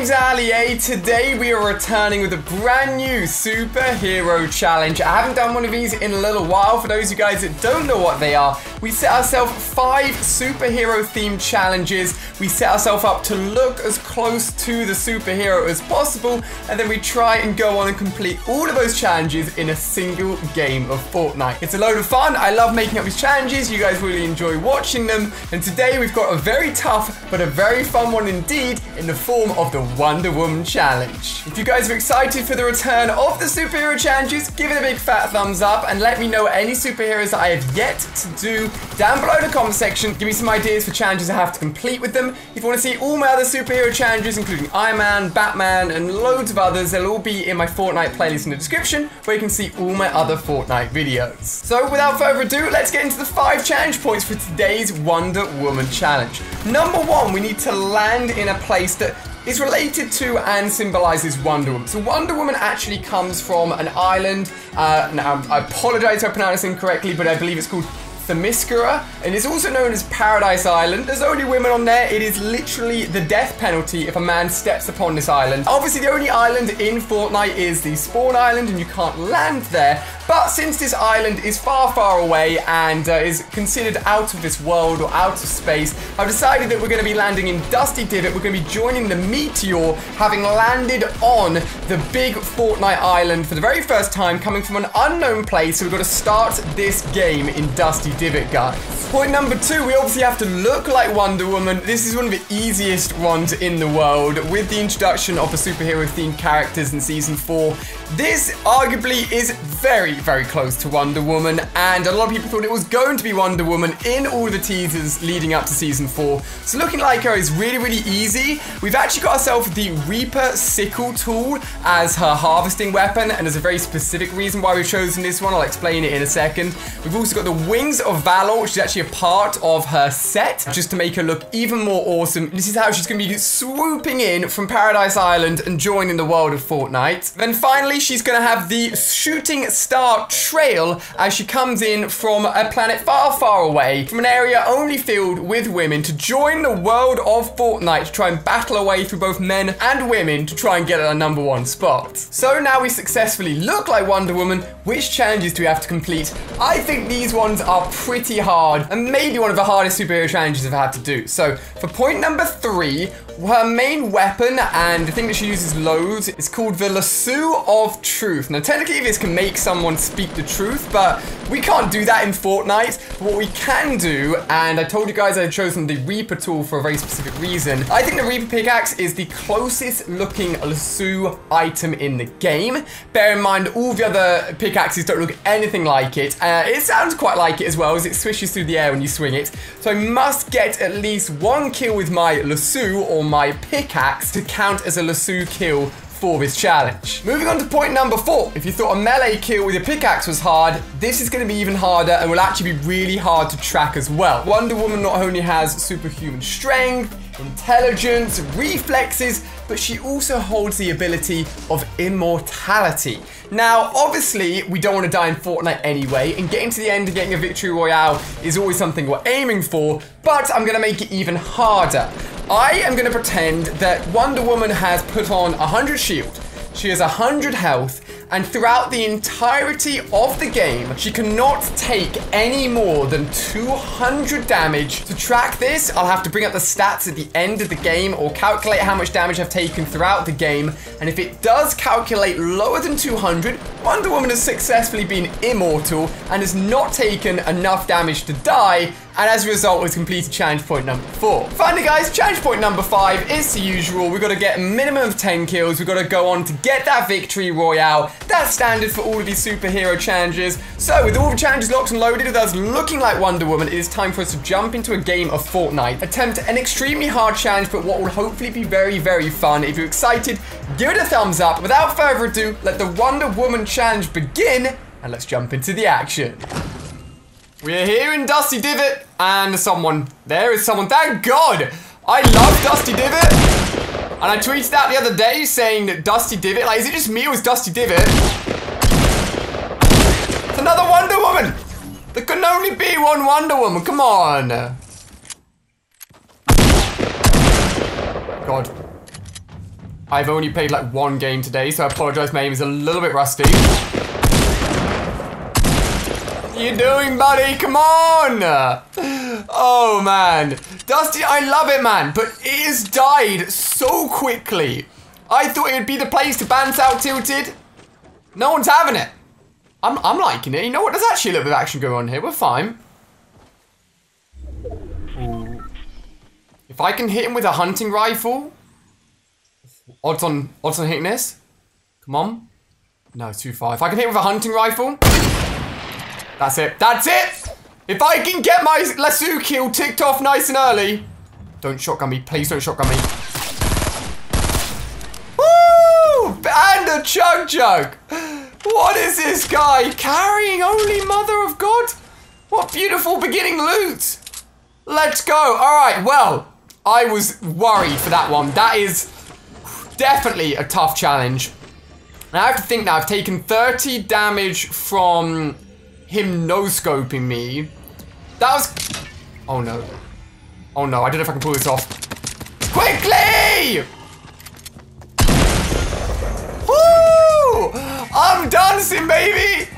name's Ali A. Today we are returning with a brand new superhero challenge. I haven't done one of these in a little while. For those of you guys that don't know what they are, we set ourselves five superhero themed challenges. We set ourselves up to look as close to the superhero as possible, and then we try and go on and complete all of those challenges in a single game of Fortnite. It's a load of fun. I love making up these challenges. You guys really enjoy watching them. And today we've got a very tough but a very fun one indeed in the form of the Wonder Woman Challenge. If you guys are excited for the return of the superhero challenges, give it a big fat thumbs up and let me know any superheroes that I have yet to do down below in the comment section. Give me some ideas for challenges I have to complete with them. If you want to see all my other superhero challenges, including Iron Man, Batman, and loads of others, they'll all be in my Fortnite playlist in the description, where you can see all my other Fortnite videos. So without further ado, let's get into the five challenge points for today's Wonder Woman Challenge. Number one, we need to land in a place that is related to and symbolizes Wonder Woman. So Wonder Woman actually comes from an island. Uh, now, I apologize if I pronounce incorrectly, but I believe it's called Themyscira, and it's also known as Paradise Island. There's only women on there. It is literally the death penalty if a man steps upon this island. Obviously, the only island in Fortnite is the Spawn Island, and you can't land there. But since this island is far, far away and uh, is considered out of this world or out of space, I've decided that we're going to be landing in Dusty Divot. We're going to be joining the Meteor, having landed on the big Fortnite island for the very first time, coming from an unknown place. So we've got to start this game in Dusty Divot, guys. Point number two, we obviously have to look like Wonder Woman. This is one of the easiest ones in the world with the introduction of the superhero themed characters in season four. This arguably is very, very close to Wonder Woman, and a lot of people thought it was going to be Wonder Woman in all the teasers leading up to season four. So looking like her is really, really easy. We've actually got ourselves the Reaper Sickle tool as her harvesting weapon, and there's a very specific reason why we've chosen this one. I'll explain it in a second. We've also got the Wings of Valor, which is actually a part of her set, just to make her look even more awesome. This is how she's going to be swooping in from Paradise Island and joining the world of Fortnite. Then finally, she's going to have the Shooting Star Trail as she comes in from a planet far, far away, from an area only filled with women to join the world of Fortnite to try and battle away through both men and women to try and get a number one spot. So now we successfully look like Wonder Woman. Which challenges do we have to complete? I think these ones are pretty hard and maybe one of the hardest superhero challenges I've had to do. So for point number three, her main weapon and the thing that she uses loads is called the Lasso of Truth. Now, technically, this can make someone speak the truth, but we can't do that in Fortnite. But what we can do, and I told you guys I had chosen the Reaper tool for a very specific reason. I think the Reaper pickaxe is the closest looking lasso item in the game. Bear in mind, all the other pickaxes don't look anything like it. Uh, it sounds quite like it as well, as it swishes through the air when you swing it. So I must get at least one kill with my lasso or my pickaxe to count as a lasso kill for this challenge. Moving on to point number four. If you thought a melee kill with a pickaxe was hard, this is going to be even harder and will actually be really hard to track as well. Wonder Woman not only has superhuman strength, intelligence, reflexes, but she also holds the ability of immortality. Now, obviously, we don't want to die in Fortnite anyway, and getting to the end and getting a victory royale is always something we're aiming for, but I'm going to make it even harder. I am going to pretend that Wonder Woman has put on 100 shield, she has 100 health, and throughout the entirety of the game, she cannot take any more than 200 damage. To track this, I'll have to bring up the stats at the end of the game or calculate how much damage I've taken throughout the game. And if it does calculate lower than 200, Wonder Woman has successfully been immortal and has not taken enough damage to die, and as a result, we've completed challenge point number four. Finally, guys, challenge point number five is the usual. We've got to get a minimum of 10 kills. We've got to go on to get that victory royale. That's standard for all of these superhero challenges. So, with all the challenges locked and loaded, with us looking like Wonder Woman, it is time for us to jump into a game of Fortnite. Attempt an extremely hard challenge, but what will hopefully be very, very fun. If you're excited, give it a thumbs up. Without further ado, let the Wonder Woman challenge begin, and let's jump into the action. We're here in Dusty Divot, and someone, there is someone, thank God! I love Dusty Divot, and I tweeted out the other day saying that Dusty Divot, like, is it just me or is Dusty Divot? It's another Wonder Woman! There can only be one Wonder Woman, come on! God. I've only played like one game today, so I apologize. My aim is a little bit rusty. You doing, buddy? Come on! Oh, man. Dusty, I love it, man, but it has died so quickly. I thought it would be the place to bounce out tilted. No one's having it. I'm, I'm liking it. You know what? There's actually a little bit of action going on here. We're fine. If I can hit him with a hunting rifle, odds on odds on hitting this. Come on. No, too far. If I can hit with a hunting rifle, that's it. That's it. If I can get my lasso kill ticked off nice and early, don't shotgun me. Please don't shotgun me. Woo! And a chug jug. What is this guy carrying? Holy mother of God! What beautiful beginning loot! Let's go. All right, well, I was worried for that one. That is definitely a tough challenge. I have to think now, I've taken 30 damage from him no-scoping me. That was... Oh no. Oh no, I don't know if I can pull this off. Quickly! Woo! I'm dancing, baby!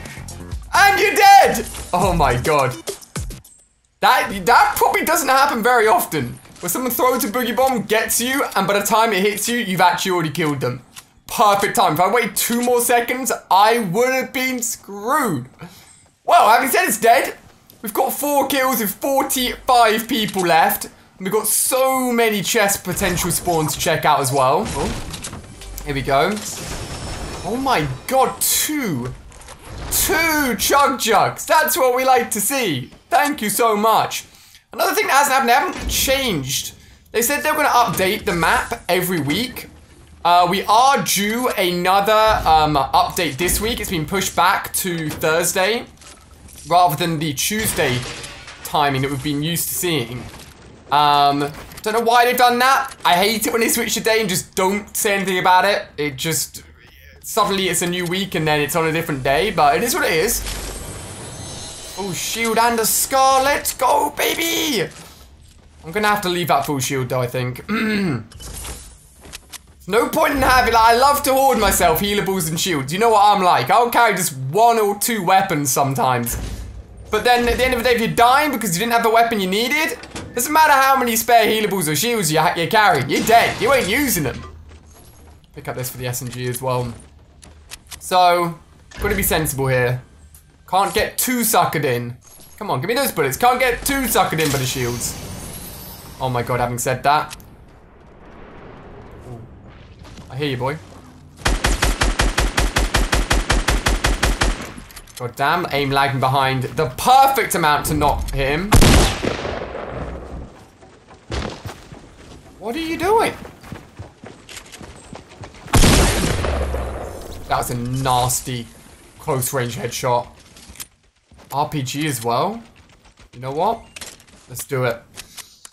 And you're dead! Oh my god. That, that probably doesn't happen very often. Where someone throws a boogie bomb, gets you, and by the time it hits you, you've actually already killed them. Perfect time. If I wait two more seconds, I would have been screwed. Well, having said it's dead, we've got four kills with 45 people left. And we've got so many chest potential spawns to check out as well. Oh, here we go. Oh my god, two. Two chug jugs. That's what we like to see. Thank you so much. Another thing that hasn't happened, they haven't changed. They said they're going to update the map every week. Uh, we are due another um, update this week. It's been pushed back to Thursday rather than the Tuesday timing that we've been used to seeing. Um, don't know why they've done that. I hate it when they switch the day and just don't say anything about it. It just, suddenly it's a new week and then it's on a different day, but it is what it is. Oh, shield and a scar. Let's go, baby. I'm to have to leave that full shield, though, I think. no point in having... Like, I love to hoard myself healables and shields. You know what I'm like. I'll carry just one or two weapons sometimes. But then, at the end of the day, if you're dying because you didn't have the weapon you needed, doesn't matter how many spare healables or shields you, you carry. You're dead. You ain't using them. Pick up this for the SMG as well. So, got to be sensible here. Can't get too suckered in. Come on, give me those bullets. Can't get too suckered in by the shields. Oh my god, having said that. I hear you, boy. God damn, aim lagging behind the perfect amount to not hit him. What are you doing? That was a nasty close range headshot. RPG as well. You know what? Let's do it.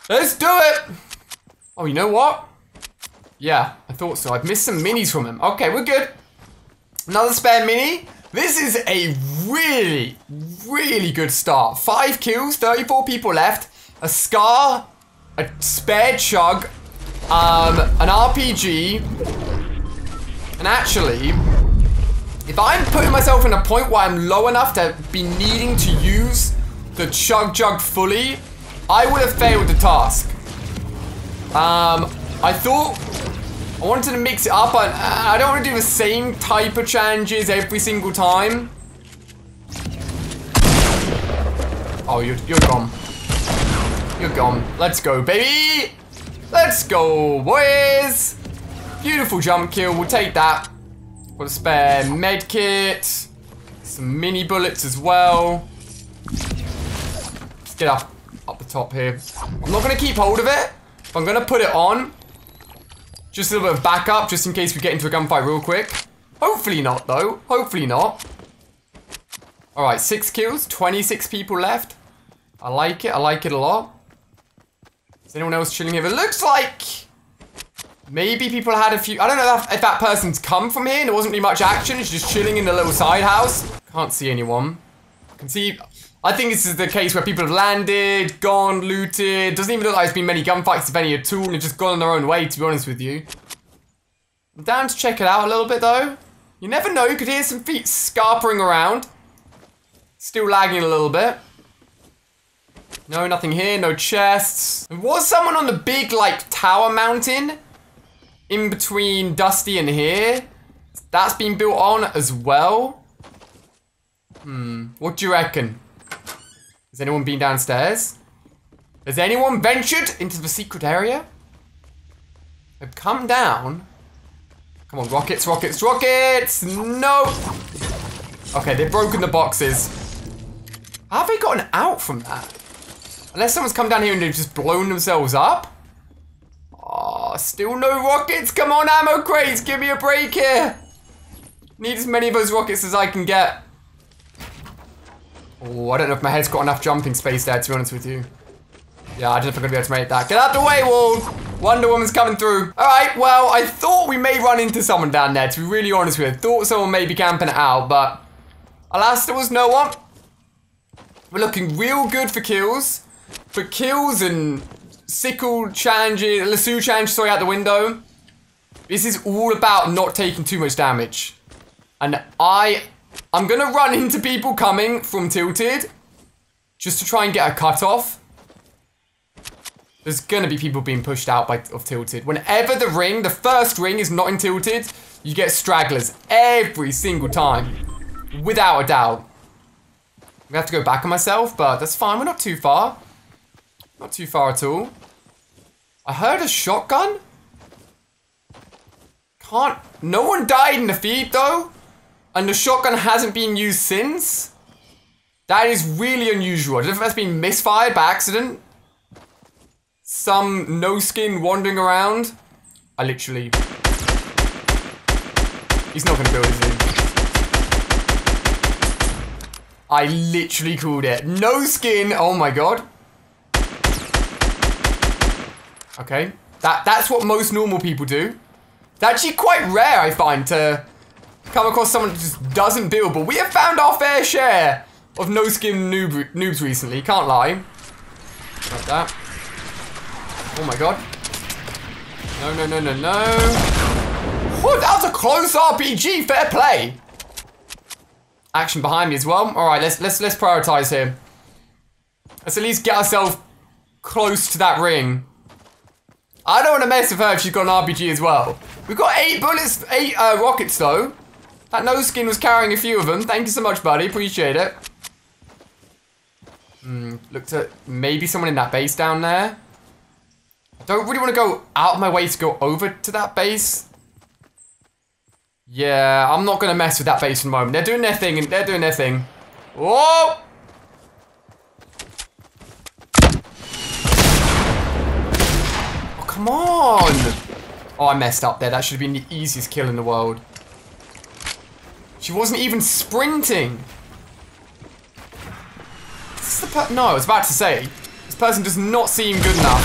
Let's do it! Oh, you know what? Yeah, I thought so. I've missed some minis from him. Okay, we're good. Another spare mini. This is a really, really good start. Five kills, 34 people left, a scar, a spare chug, um, an RPG, and actually, if I'm putting myself in a point where I'm low enough to be needing to use the Chug Jug fully, I would have failed the task. Um, I thought I wanted to mix it up. I, uh, I don't want to do the same type of challenges every single time. Oh, you're, you're gone. You're gone. Let's go, baby. Let's go, boys. Beautiful jump kill. We'll take that. Got a spare med kit. Some mini bullets as well. Let's get up, up the top here. I'm not going to keep hold of it. I'm going to put it on. Just a little bit of backup, just in case we get into a gunfight real quick. Hopefully not, though. Hopefully not. Alright, six kills, 26 people left. I like it. I like it a lot. Is anyone else chilling here? It looks like Maybe people had a few... I don't know if, if that person's come from here and there wasn't really much action. It's just chilling in the little side house. Can't see anyone. Can see... I think this is the case where people have landed, gone, looted. Doesn't even look like there's been many gunfights, if any at all, have just gone on their own way, to be honest with you. I'm down to check it out a little bit though. You never know, you could hear some feet scarpering around. Still lagging a little bit. No, nothing here, no chests. Was someone on the big, like, tower mountain in between Dusty and here. That's been built on as well. Hmm, what do you reckon? Has anyone been downstairs? Has anyone ventured into the secret area? They've come down. Come on, rockets, rockets, rockets! No! Okay, they've broken the boxes. How have they gotten out from that? Unless someone's come down here and they've just blown themselves up? Oh, still no rockets. Come on, ammo crates. Give me a break here. Need as many of those rockets as I can get. Oh, I don't know if my head's got enough jumping space there, to be honest with you. Yeah, I don't know if I'm going to be able to make that. Get out the way, Wall. Wonder Woman's coming through. All right, well, I thought we may run into someone down there, to be really honest with you. Thought someone may be camping out, but alas, there was no one. We're looking real good for kills. For kills and sickle challenges, lasso challenge, sorry, out the window. This is all about not taking too much damage. And I, I'm gonna run into people coming from Tilted just to try and get a cutoff. There's gonna be people being pushed out by of Tilted. Whenever the ring, the first ring is not in Tilted, you get stragglers every single time. Without a doubt. I'm gonna have to go back on myself, but that's fine. We're not too far. Not too far at all. I heard a shotgun? Can't... No one died in the feed, though? And the shotgun hasn't been used since? That is really unusual. I don't know if that's been misfired by accident. Some no-skin wandering around. I literally... He's not gonna build, is he? I literally called it. No skin. Oh my god. Okay. That that's what most normal people do. It's actually quite rare, I find, to come across someone who just doesn't build. But we have found our fair share of no-skin noob, noobs recently. Can't lie. Like that. Oh my god. No, no, no, no, no. Oh, that was a close RPG. Fair play. Action behind me as well. All right, let's let's let's prioritize here. Let's at least get ourselves close to that ring. I don't want to mess with her if she's got an RPG as well. We've got eight bullets, eight uh, rockets though. That no skin was carrying a few of them. Thank you so much, buddy. Appreciate it. Hmm, looked at maybe someone in that base down there. I don't really want to go out of my way to go over to that base. Yeah, I'm not going to mess with that base for the moment. They're doing their thing, and they're doing their thing. Whoa! Oh, come on! Oh, I messed up there. That should have been the easiest kill in the world. She wasn't even sprinting. Is this the No, I was about to say. This person does not seem good enough.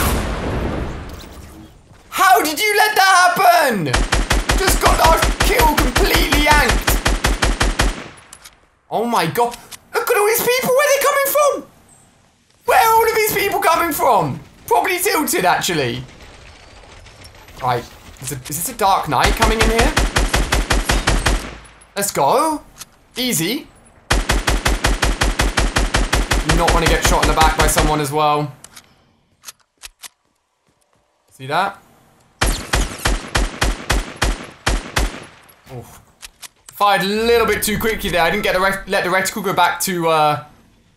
How did you let that happen? Just got our kill completely yanked. Oh my god. Look at all these people. Where are they coming from? Where are all of these people coming from? Probably tilted, actually. Right. Is, is this a Dark Knight coming in here? Let's go. Easy. You not want to get shot in the back by someone as well. See that? Oh. Fired a little bit too quickly there. I didn't get the let the reticle go back to 100% uh,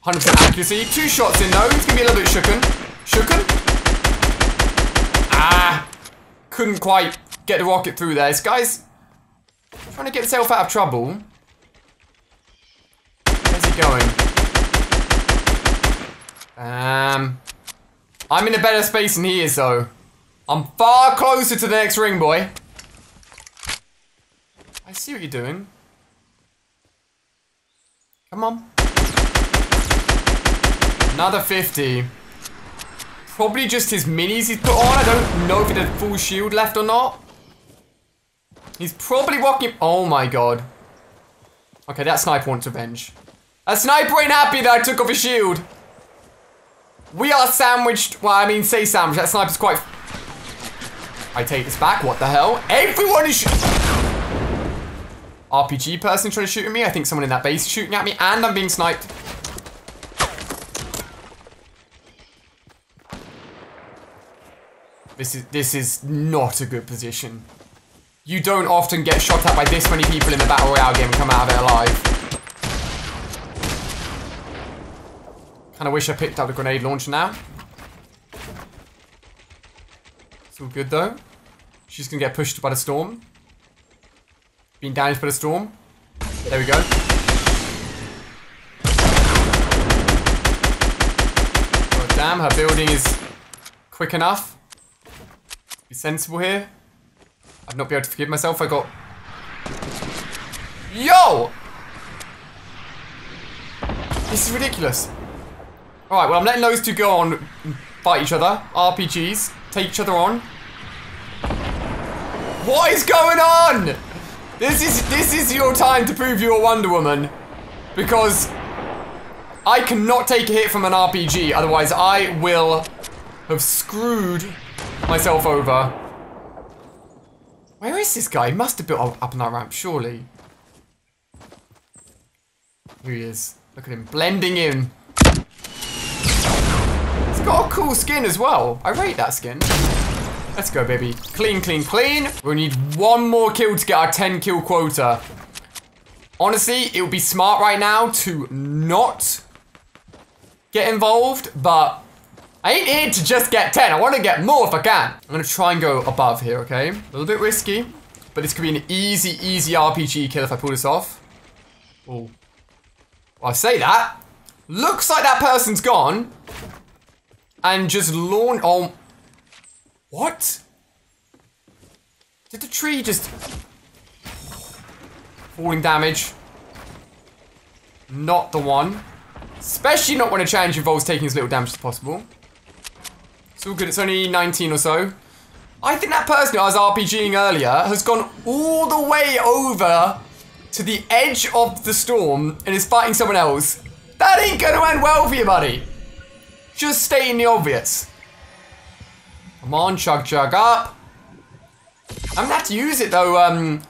accuracy. Two shots in though. It's gonna be a little bit shooken. Shooken? Ah! Couldn't quite get the rocket through there. This guy's trying to get himself out of trouble. Where's he going? Um, I'm in a better space than he is though. I'm far closer to the next ring, boy. I see what you're doing. Come on. Another 50. Probably just his minis he's put on. I don't know if he had full shield left or not. He's probably walking... Oh my god. Okay, that sniper wants revenge. That sniper ain't happy that I took off his shield. We are sandwiched. Well, I mean, say sandwiched. That sniper's quite... I take this back. What the hell? Everyone is RPG person trying to shoot at me. I think someone in that base is shooting at me, and I'm being sniped. This is this is not a good position. You don't often get shot at by this many people in the Battle Royale game and come out of it alive. Kinda wish I picked up the grenade launcher now. It's all good though. She's gonna get pushed by the storm. Being damaged by the storm. There we go. Oh, damn, her building is quick enough. Be sensible here. I'd not be able to forgive myself. I got... Yo! This is ridiculous. Alright, well, I'm letting those two go on fight each other. RPGs. Take each other on. What is going on? This is this is your time to prove you're Wonder Woman. Because I cannot take a hit from an RPG, otherwise I will have screwed myself over. Where is this guy? He must have built up on that ramp, surely. Here he is. Look at him, blending in. He's got a cool skin as well. I rate that skin. Let's go, baby. Clean, clean, clean. We need one more kill to get our 10 kill quota. Honestly, it would be smart right now to not get involved, but I ain't here to just get 10. I want to get more if I can. I'm going to try and go above here, okay? A little bit risky, but this could be an easy, easy RPG kill if I pull this off. Oh. Well, I say that. Looks like that person's gone. And just launch... Oh. What? Did the tree just... Falling damage. Not the one. Especially not when a challenge involves taking as little damage as possible. All good. It's only 19 or so. I think that person I was RPGing earlier has gone all the way over to the edge of the storm and is fighting someone else. That ain't gonna end well for you, buddy. Just stating the obvious. Come on, chug chug up. I'm gonna have to use it though, um,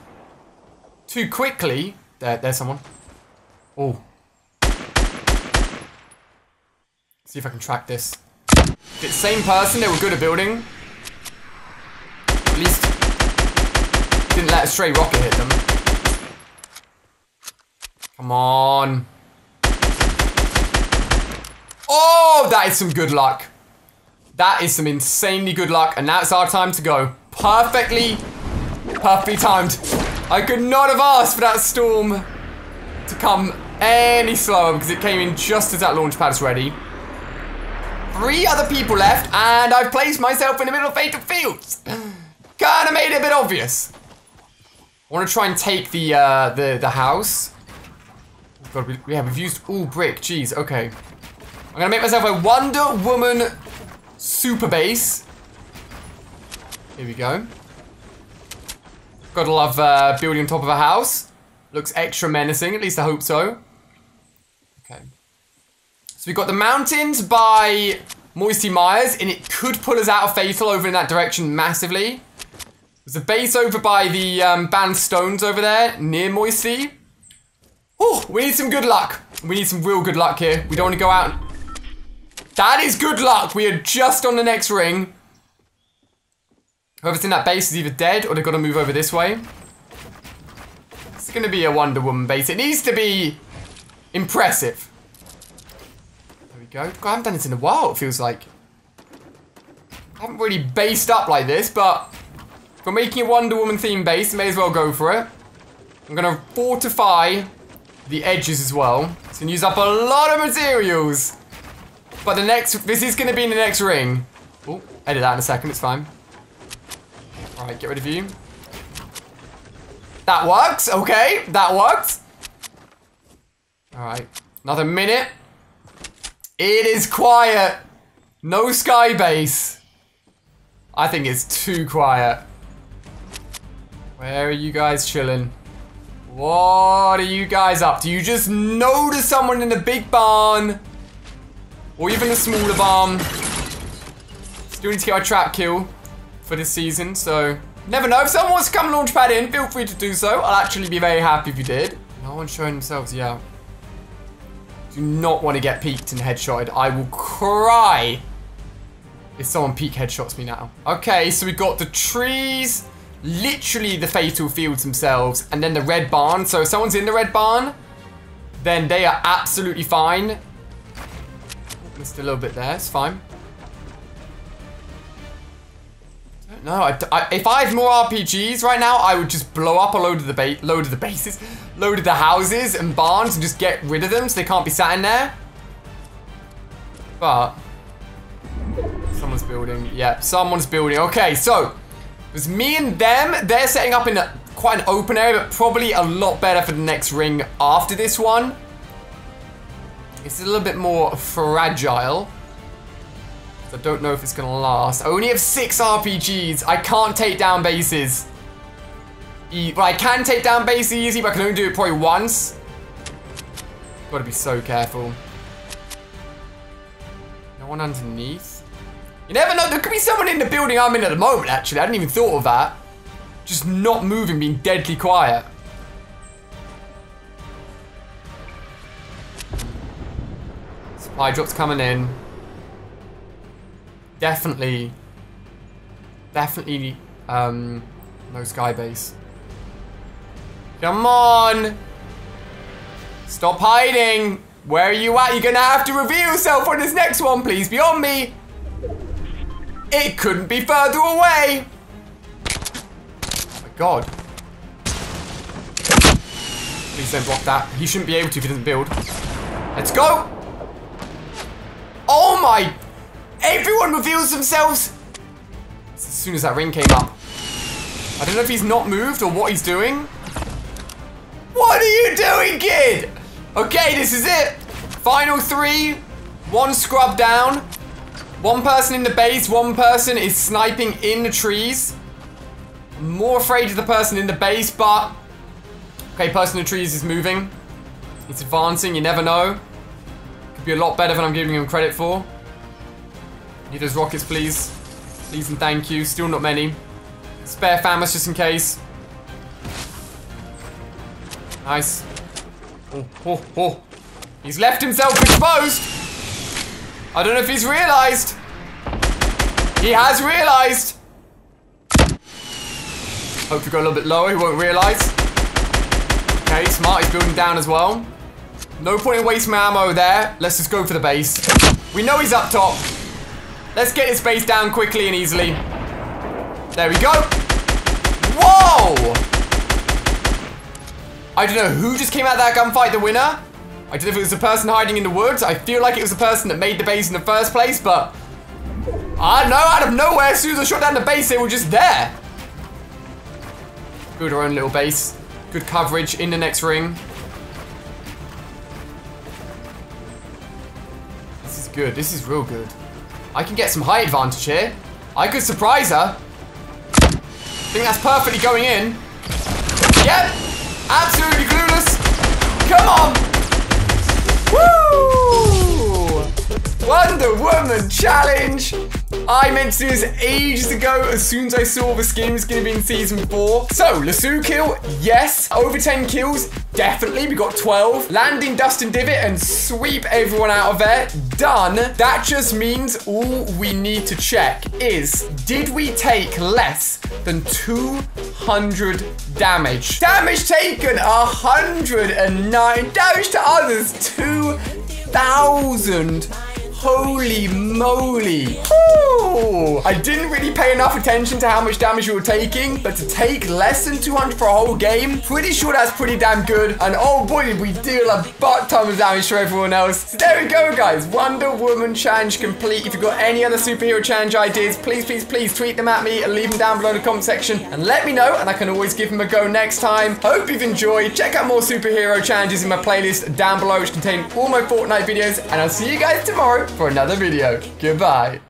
too quickly. There, there's someone. Oh. See if I can track this. If it's the same person, they were good at building. At least didn't let a stray rocket hit them. Come on. Oh, that is some good luck. That is some insanely good luck, and that's our time to go. Perfectly, perfectly timed. I could not have asked for that storm to come any slower because it came in just as that launch pad is ready. Three other people left, and I've placed myself in the middle of Fatal Fields. Kinda made it a bit obvious. I want to try and take the uh, the the house. God, we, yeah, we've used all brick. Jeez, okay. I'm gonna make myself a Wonder Woman super base. Here we go. Gotta love uh, building on top of a house. Looks extra menacing, at least I hope so. Okay. We've got the mountains by Moisty Mires, and it could pull us out of Fatal over in that direction massively. There's a base over by the um, band stones over there, near Moisty. Oh, we need some good luck. We need some real good luck here. We don't want to go out that is good luck. We are just on the next ring. Whoever's in that base is either dead or they've got to move over this way. It's going to be a Wonder Woman base. It needs to be impressive. Go. I haven't done this in a while, it feels like. I haven't really based up like this, but we're making a Wonder Woman theme base, may as well go for it. I'm to fortify the edges as well. It's to use up a lot of materials. But the next, this is to be in the next ring. Oh, edit that in a second, it's fine. Alright, get rid of you. That works, okay, that works. Alright, another minute. It is quiet. No sky base. I think it's too quiet. Where are you guys chilling? What are you guys up to? You just notice someone in the big barn or even a smaller barn. Still need to get our trap kill. for this season, so never know. If someone wants to come launchpad in, feel free to do so. I'll actually be very happy if you did. No one's showing themselves, yeah. Do not want to get peeked and headshotted. I will cry if someone peek headshots me now. Okay, so we've got the trees, literally the fatal fields themselves, and then the red barn. So if someone's in the red barn, then they are absolutely fine. Missed a little bit there, it's fine. No, I, I, if I had more RPGs right now, I would just blow up a load of the ba load of the bases, load of the houses and barns, and just get rid of them so they can't be sat in there. But someone's building. Yeah, someone's building. Okay, so it's me and them. They're setting up in a, quite an open area, but probably a lot better for the next ring after this one. It's a little bit more fragile. I don't know if it's gonna last. I only have six RPGs. I can't take down bases. E well, I can take down bases easy, but I can only do it probably once. Gotta be so careful. No one underneath. You never know, there could be someone in the building I'm in at the moment, actually. I hadn't even thought of that. Just not moving, being deadly quiet. Supply drops coming in. Definitely, definitely, um, no sky base. Come on! Stop hiding! Where are you at? You're gonna have to reveal yourself on this next one, please. Beyond me! It couldn't be further away! Oh my god. Please don't block that. He shouldn't be able to if he doesn't build. Let's go! Oh my Everyone reveals themselves as soon as that ring came up. I don't know if he's not moved or what he's doing. What are you doing, kid? Okay, this is it. Final three. One scrub down. One person in the base. One person is sniping in the trees. I'm more afraid of the person in the base, but... Okay, person in the trees is moving. It's advancing. You never know. Could be a lot better than I'm giving him credit for. Need those rockets, please. Please and thank you. Still not many. Spare FAMAS just in case. Nice. Oh, oh, oh. He's left himself exposed. I don't know if he's realized. He has realized. Hope to go a little bit lower. He won't realize. Okay, smart. He's building down as well. No point in wasting my ammo there. Let's just go for the base. We know he's up top. Let's get his base down quickly and easily. There we go. Whoa! I don't know who just came out of that gunfight the winner. I don't know if it was the person hiding in the woods. I feel like it was the person that made the base in the first place, but... I don't know, out of nowhere, as soon as I shot down the base, they were just there. Build our own little base. Good coverage in the next ring. This is good. This is real good. I can get some height advantage here. I could surprise her. I think that's perfectly going in. Yep. Absolutely clueless. Come on. Woo! Wonder Woman challenge. I meant to do this ages ago as soon as I saw the skin was going to be in Season 4. So, Lasso kill, yes. Over 10 kills, definitely. We got 12. Landing Dusty Divot and sweep everyone out of there, done. That just means all we need to check is, did we take less than 200 damage? Damage taken, 109. Damage to others, 2,000. Holy moly. Ooh. I didn't really pay enough attention to how much damage we were taking, but to take less than 200 for a whole game, pretty sure that's pretty damn good. And oh boy, did we deal a butt ton of damage to everyone else. So there we go, guys. Wonder Woman challenge complete. If you've got any other superhero challenge ideas, please, please, please tweet them at me and leave them down below in the comment section and let me know, and I can always give them a go next time. Hope you've enjoyed. Check out more superhero challenges in my playlist down below, which contain all my Fortnite videos, and I'll see you guys tomorrow for another video. Goodbye.